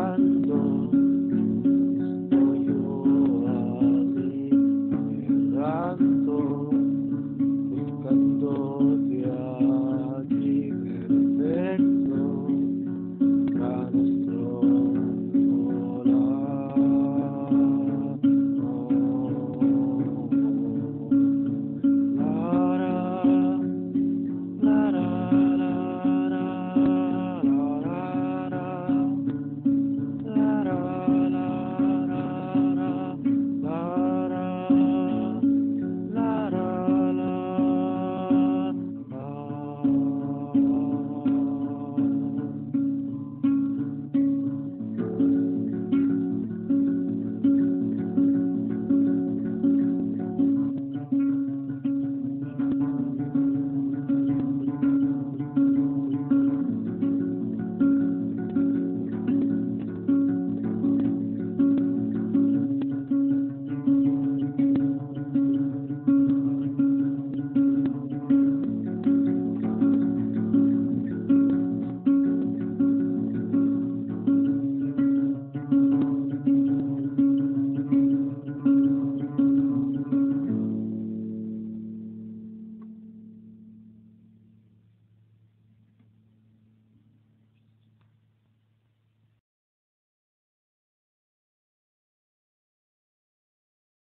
God.